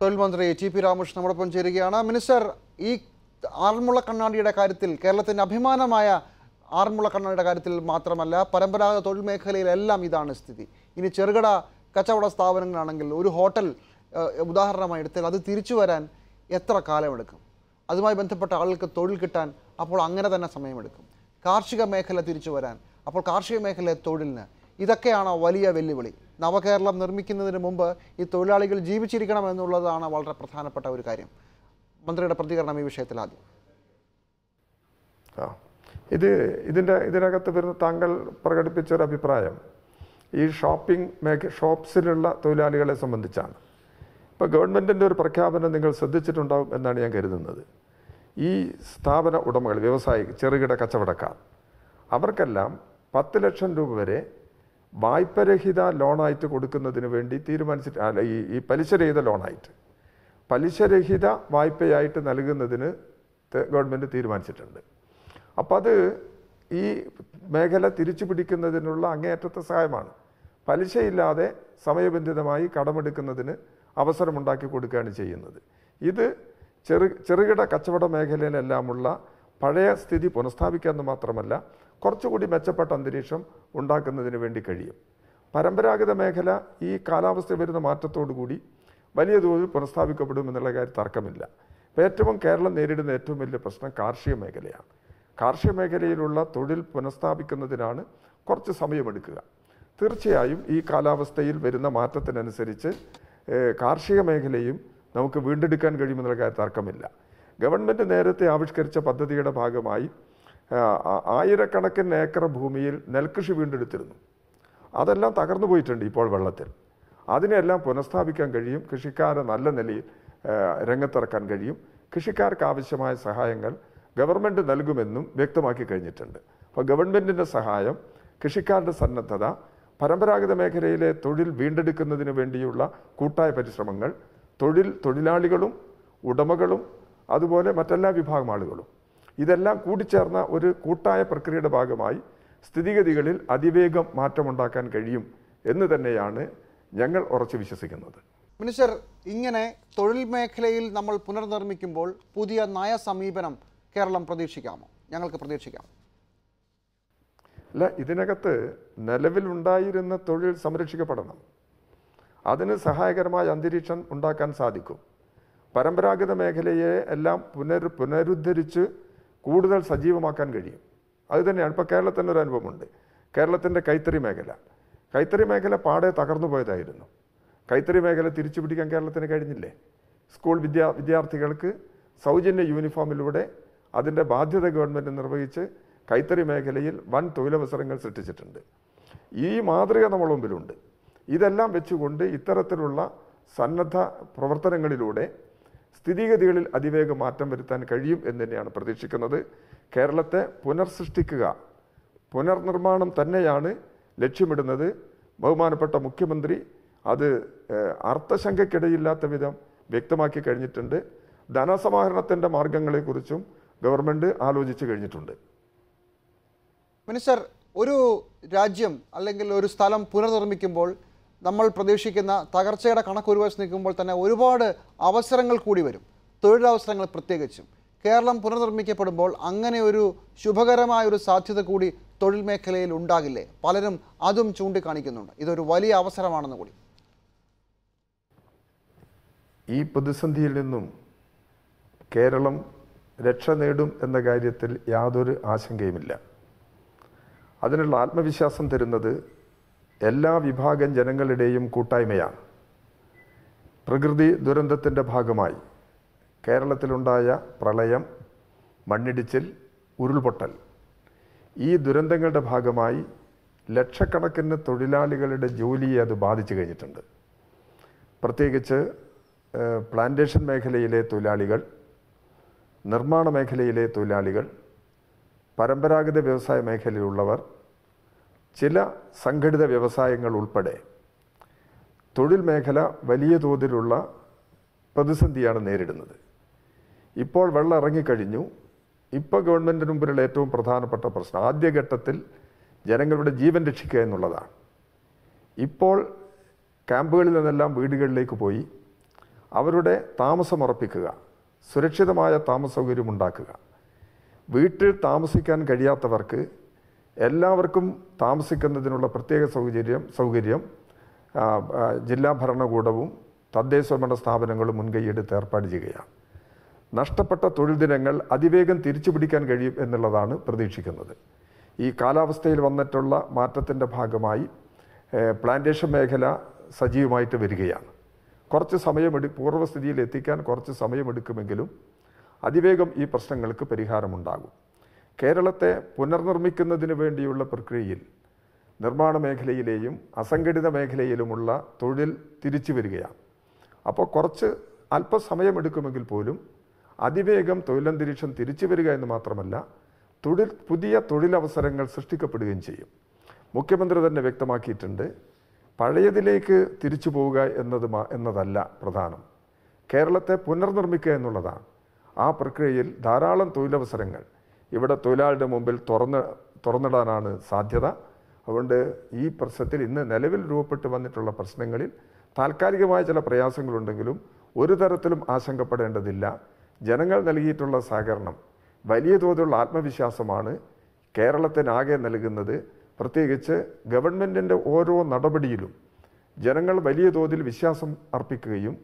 തൊഴിൽ മന്ത്രി T P Ramakrishnan നമ്മോടൊപ്പം ചേരുകയാണ്. മിനിസ്റ്റർ ഈ ആറന്മുള കണ്ണാടിയുടെ കാര്യത്തിൽ കേരളത്തിന്റെ അഭിമാനമായ ആറന്മുള കണ്ണാടിയുടെ കാര്യത്തിൽ മാത്രമല്ല പരമ്പരാഗത തൊഴിൽ മേഖലയിലെല്ലാം ഇതാണ് സ്ഥിതി. ഇനി ചെറുകിട കച്ചവട സ്ഥാപനങ്ങളാണെങ്കിൽ ഒരു ഹോട്ടൽ ഉദാഹരണമായി എടുത്താൽ അത് തിരിച്ചു വരാൻ എത്ര കാലമെടുക്കും? അതുമായി ബന്ധപ്പെട്ട ആളുകൾക്ക് തൊഴിൽ കിട്ടാൻ അപ്പോൾ അങ്ങനെ തന്നെ സമയമെടുക്കും. കാർഷിക മേഖല തിരിച്ചു വരാൻ അപ്പോൾ കാർഷിക മേഖല തൊഴിലിന് ഇതൊക്കെയാണോ വലിയ വെല്ലുവിളി? നവകേരളം നിർമ്മിക്കുന്നതിന് മുമ്പ് ഈ തൊഴിലാളികൾ ജീവിച്ചിരിക്കണം എന്നുള്ളതാണ് വളരെ പ്രധാനപ്പെട്ട ഒരു കാര്യം. മന്ത്രിയുടെ പ്രതികരണം ഈ വിഷയത്തിൽ ആദ്യം. ഇത് ഇതിന്റെ ഇതിനകത്ത് വരുന്ന താങ്കൾ പ്രകടിപ്പിച്ച ഒരു അഭിപ്രായം. ഈ ഷോപ്പിംഗ് മേഖ ഷോപ്സിലുള്ള തൊഴിലാളികളെ സംബന്ധിച്ചാണ്. ഇപ്പോൾ ഗവൺമെന്റിന്റെ ഒരു പ്രഖ്യാപനം നിങ്ങൾ ശ്രദ്ധിച്ചിട്ടുണ്ടാവും എന്നാണ് ഞാൻ കരുതുന്നത്. ഈ സ്ഥാപന ഉടമകൾ വ്യവസായി ചെറുകിട കച്ചവടക്കാർ അവർക്കെല്ലാം പത്ത് ലക്ഷം രൂപ വരെ വായ്പരഹിത ലോണായിട്ട് കൊടുക്കുന്നതിന് വേണ്ടി തീരുമാനിച്ചിട്ട് അല്ല ഈ ഈ പലിശരഹിത ലോണായിട്ട്. പലിശരഹിത വായ്പയായിട്ട് നൽകുന്നതിന് ഗവൺമെന്റ് തീരുമാനിച്ചിട്ടുണ്ട്. അപ്പം അത് ഈ മേഖല തിരിച്ചു പിടിക്കുന്നതിനുള്ള അങ്ങേയറ്റത്തെ സഹായമാണ്. പലിശയില്ലാതെ സമയബന്ധിതമായി കടമെടുക്കുന്നതിന് അവസരമുണ്ടാക്കി കൊടുക്കുകയാണ് ചെയ്യുന്നത്. ഇത് ചെറു ചെറുകിട കച്ചവട മേഖലയിലെല്ലാമുള്ള പഴയ സ്ഥിതി പുനഃസ്ഥാപിക്കാമെന്ന് മാത്രമല്ല കുറച്ചുകൂടി മെച്ചപ്പെട്ട അന്തരീക്ഷം ഉണ്ടാക്കുന്നതിന് വേണ്ടി കഴിയും. പരമ്പരാഗത മേഖല ഈ കാലാവസ്ഥ വരുന്ന മാറ്റത്തോടുകൂടി വലിയ തോതിൽ പുനഃസ്ഥാപിക്കപ്പെടുമെന്നുള്ള കാര്യം തർക്കമില്ല. ഇപ്പോൾ ഏറ്റവും കേരളം നേരിടുന്ന ഏറ്റവും വലിയ പ്രശ്നം കാർഷിക മേഖലയാണ്. കാർഷിക മേഖലയിലുള്ള തൊഴിൽ പുനഃസ്ഥാപിക്കുന്നതിനാണ് കുറച്ച് സമയമെടുക്കുക. തീർച്ചയായും ഈ കാലാവസ്ഥയിൽ വരുന്ന മാറ്റത്തിനനുസരിച്ച് കാർഷിക മേഖലയും നമുക്ക് വീണ്ടെടുക്കാൻ കഴിയുമെന്നുള്ള കാര്യം തർക്കമില്ല. ഗവൺമെന്റ് നേരത്തെ ആവിഷ്കരിച്ച പദ്ധതിയുടെ ഭാഗമായി ആയിരക്കണക്കിന് ഏക്കർ ഭൂമിയിൽ നെൽകൃഷി വീണ്ടെടുത്തിരുന്നു. അതെല്ലാം തകർന്നു പോയിട്ടുണ്ട് ഇപ്പോൾ വെള്ളത്തിൽ. അതിനെല്ലാം പുനഃസ്ഥാപിക്കാൻ കഴിയും കൃഷിക്കാരെ നല്ല നിലയിൽ രംഗത്തിറക്കാൻ കഴിയും. കൃഷിക്കാർക്ക് ആവശ്യമായ സഹായങ്ങൾ ഗവൺമെന്റ് നൽകുമെന്നും വ്യക്തമാക്കി കഴിഞ്ഞിട്ടുണ്ട്. അപ്പോൾ ഗവൺമെന്റിന്റെ സഹായം കൃഷിക്കാരുടെ സന്നദ്ധത പരമ്പരാഗത മേഖലയിലെ തൊഴിൽ വീണ്ടെടുക്കുന്നതിന് വേണ്ടിയുള്ള കൂട്ടായ പരിശ്രമങ്ങൾ തൊഴിൽ തൊഴിലാളികളും ഉടമകളും അതുപോലെ മറ്റെല്ലാ വിഭാഗം ആളുകളും. ഇതെല്ലാം കൂടിച്ചേർന്ന ഒരു കൂട്ടായ പ്രക്രിയയുടെ ഭാഗമായി സ്ഥിതിഗതികളിൽ അതിവേഗം മാറ്റമുണ്ടാക്കാൻ കഴിയും എന്ന് തന്നെയാണ് ഞങ്ങൾ ഉറച്ചു വിശ്വസിക്കുന്നത്. മിനിസ്റ്റർ ഇങ്ങനെ തൊഴിൽ മേഖലയിൽ നമ്മൾ പുനർനിർമ്മിക്കുമ്പോൾ പുതിയ നയ സമീപനം കേരളം പ്രതീക്ഷിക്കാമോ? ഞങ്ങൾക്ക് പ്രതീക്ഷിക്കാം. അല്ല ഇതിനകത്ത് നിലവിലുണ്ടായിരുന്ന തൊഴിൽ സംരക്ഷിക്കപ്പെടണം. അതിന് സഹായകരമായ അന്തരീക്ഷം ഉണ്ടാക്കാൻ സാധിക്കും. പരമ്പരാഗത മേഖലയെ എല്ലാം പുനർ പുനരുദ്ധരിച്ച് കൂടുതൽ സജീവമാക്കാൻ കഴിയും. അത് തന്നെയാണ്. ഇപ്പോൾ കേരളത്തിന്റെ ഒരു അനുഭവമുണ്ട്. കേരളത്തിന്റെ കൈത്തറി മേഖല. കൈത്തറി മേഖല പാടെ തകർന്നു പോയതായിരുന്നു. കൈത്തറി മേഖല തിരിച്ചു പിടിക്കാൻ കേരളത്തിന് കഴിഞ്ഞില്ലേ? സ്കൂൾ വിദ്യാ വിദ്യാർത്ഥികൾക്ക് സൗജന്യ യൂണിഫോമിലൂടെ അതിന്റെ ബാധ്യത ഗവൺമെന്റ് നിർവഹിച്ച് കൈത്തറി മേഖലയിൽ വൻ തൊഴിലവസരങ്ങൾ സൃഷ്ടിച്ചിട്ടുണ്ട്. ഈ മാതൃക നമ്മുടെ മുമ്പിലുണ്ട്. ഇതെല്ലാം വെച്ചുകൊണ്ട് ഇത്തരത്തിലുള്ള സന്നദ്ധ പ്രവർത്തനങ്ങളിലൂടെ സ്ഥിതിഗതികളിൽ അതിവേഗം മാറ്റം വരുത്താൻ കഴിയും എന്ന് തന്നെയാണ് പ്രതീക്ഷിക്കുന്നത്. കേരളത്തെ പുനർസൃഷ്ടിക്കുക പുനർനിർമ്മാണം തന്നെയാണ് ലക്ഷ്യമിടുന്നത്. ബഹുമാനപ്പെട്ട മുഖ്യമന്ത്രി അത് അർത്ഥശങ്കയ്ക്കിടയില്ലാത്ത വിധം വ്യക്തമാക്കി കഴിഞ്ഞിട്ടുണ്ട്. ധനസമാഹരണത്തിന്റെ മാർഗങ്ങളെക്കുറിച്ചും ഗവൺമെന്റ് ആലോചിച്ച് കഴിഞ്ഞിട്ടുണ്ട്. മിനിസ്റ്റർ ഒരു രാജ്യം അല്ലെങ്കിൽ ഒരു സ്ഥലം പുനർനിർമ്മിക്കുമ്പോൾ നമ്മൾ പ്രതീക്ഷിക്കുന്ന തകർച്ചയുടെ കണക്ക് ഒരു വശം നിൽക്കുമ്പോൾ തന്നെ ഒരുപാട് അവസരങ്ങൾ കൂടി വരും. തൊഴിലവസരങ്ങൾ പ്രത്യേകിച്ചും. കേരളം പുനർനിർമ്മിക്കപ്പെടുമ്പോൾ അങ്ങനെ ഒരു ശുഭകരമായ ഒരു സാധ്യത കൂടി തൊഴിൽ മേഖലയിൽ ഉണ്ടാകില്ലേ? പലരും അതും ചൂണ്ടിക്കാണിക്കുന്നുണ്ട്. ഇതൊരു വലിയ അവസരമാണെന്ന് കൂടി. ഈ പ്രതിസന്ധിയിൽ നിന്നും കേരളം രക്ഷ നേടും എന്ന കാര്യത്തിൽ യാതൊരു ആശങ്കയുമില്ല. അതിനുള്ള ആത്മവിശ്വാസം തരുന്നത് എല്ലാ വിഭാഗം ജനങ്ങളുടെയും കൂട്ടായ്മയാണ്. പ്രകൃതി ദുരന്തത്തിന്റെ ഭാഗമായി കേരളത്തിലുണ്ടായ പ്രളയം മണ്ണിടിച്ചിൽ ഉരുൾപൊട്ടൽ. ഈ ദുരന്തങ്ങളുടെ ഭാഗമായി ലക്ഷക്കണക്കിന് തൊഴിലാളികളുടെ ജോലിയെ അത് ബാധിച്ചു കഴിഞ്ഞിട്ടുണ്ട്. പ്രത്യേകിച്ച് പ്ലാന്റേഷൻ മേഖലയിലെ തൊഴിലാളികൾ നിർമ്മാണ മേഖലയിലെ തൊഴിലാളികൾ പരമ്പരാഗത വ്യവസായ മേഖലയിലുള്ളവർ ചില സംഘടിത വ്യവസായങ്ങൾ ഉൾപ്പെടെ തൊഴിൽ മേഖല വലിയ തോതിലുള്ള പ്രതിസന്ധിയാണ് നേരിടുന്നത്. ഇപ്പോൾ വെള്ളം ഇറങ്ങിക്കഴിഞ്ഞു. ഇപ്പോൾ ഗവൺമെന്റിന് മുമ്പിലുള്ള ഏറ്റവും പ്രധാനപ്പെട്ട പ്രശ്നം ആദ്യഘട്ടത്തിൽ ജനങ്ങളുടെ ജീവൻ രക്ഷിക്കുക എന്നുള്ളതാണ്. ഇപ്പോൾ ക്യാമ്പുകളിൽ നിന്നെല്ലാം വീടുകളിലേക്ക് പോയി അവരുടെ താമസം ഉറപ്പിക്കുക സുരക്ഷിതമായ താമസ സൗകര്യം ഉണ്ടാക്കുക. വീട്ടിൽ താമസിക്കാൻ കഴിയാത്തവർക്ക് എല്ലാവർക്കും താമസിക്കുന്നതിനുള്ള പ്രത്യേക സൗകര്യം സൗകര്യം ജില്ലാ ഭരണകൂടവും തദ്ദേശ ഭരണ സ്ഥാപനങ്ങളും മുൻകൈയെടുത്ത് ഏർപ്പാട് ചെയ്യുകയാണ്. നഷ്ടപ്പെട്ട തൊഴിൽ ദിനങ്ങൾ അതിവേഗം തിരിച്ചു പിടിക്കാൻ കഴിയും എന്നുള്ളതാണ് പ്രതീക്ഷിക്കുന്നത്. ഈ കാലാവസ്ഥയിൽ വന്നിട്ടുള്ള മാറ്റത്തിന്റെ ഭാഗമായി പ്ലാന്റേഷൻ മേഖല സജീവമായിട്ട് വരികയാണ്. കുറച്ച് സമയമെടു പൂർവസ്ഥിതിയിൽ എത്തിക്കാൻ കുറച്ച് സമയമെടുക്കുമെങ്കിലും അതിവേഗം ഈ പ്രശ്നങ്ങൾക്ക് പരിഹാരമുണ്ടാകും. കേരളത്തെ പുനർനിർമ്മിക്കുന്നതിന് വേണ്ടിയുള്ള പ്രക്രിയയിൽ നിർമ്മാണ മേഖലയിലെയും അസംഘടിത മേഖലയിലുമുള്ള തൊഴിൽ തിരിച്ചു വരികയാണ്. അപ്പോൾ കുറച്ച് അല്പസമയമെടുക്കുമെങ്കിൽ പോലും അതിവേഗം തൊഴിലന്തരീക്ഷം തിരിച്ചു വരിക എന്ന് മാത്രമല്ല തൊഴിൽ പുതിയ തൊഴിലവസരങ്ങൾ സൃഷ്ടിക്കപ്പെടുകയും ചെയ്യും. മുഖ്യമന്ത്രി തന്നെ വ്യക്തമാക്കിയിട്ടുണ്ട് പഴയതിലേക്ക് തിരിച്ചു പോവുക എന്നത് എന്നതല്ല പ്രധാനം. കേരളത്തെ പുനർനിർമ്മിക്കുക എന്നുള്ളതാണ്. ആ പ്രക്രിയയിൽ ധാരാളം തൊഴിലവസരങ്ങൾ ഇവിടെ തൊഴിലാളിയുടെ മുമ്പിൽ തുറന്ന് തുറന്നിടാനാണ് സാധ്യത. അതുകൊണ്ട് ഈ പ്രശ്നത്തിൽ ഇന്ന് നിലവിൽ രൂപപ്പെട്ട് വന്നിട്ടുള്ള പ്രശ്നങ്ങളിൽ താൽക്കാലികമായ ചില പ്രയാസങ്ങളുണ്ടെങ്കിലും ഒരു തരത്തിലും ആശങ്കപ്പെടേണ്ടതില്ല. ജനങ്ങൾ നൽകിയിട്ടുള്ള സഹകരണം വലിയ തോതിലുള്ള ആത്മവിശ്വാസമാണ് കേരളത്തിനാകെ നൽകുന്നത്. പ്രത്യേകിച്ച് ഗവൺമെന്റിന്റെ ഓരോ നടപടിയിലും ജനങ്ങൾ വലിയ തോതിൽ വിശ്വാസം അർപ്പിക്കുകയും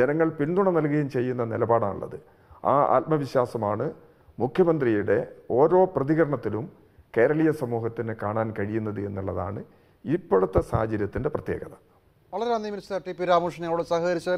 ജനങ്ങൾ പിന്തുണ നൽകുകയും ചെയ്യുന്ന നിലപാടാണുള്ളത്. ആ ആത്മവിശ്വാസമാണ് മുഖ്യമന്ത്രിയുടെ ഓരോ പ്രതികരണത്തിലും കേരളീയ സമൂഹത്തിന് കാണാൻ കഴിയുന്നത് എന്നുള്ളതാണ് ഇപ്പോഴത്തെ സാഹചര്യത്തിന്റെ പ്രത്യേകത. വളരെ നന്ദി മിനിസ്റ്റർ ടി പി രാമകൃഷ്ണനോട് സഹകരിച്ചത്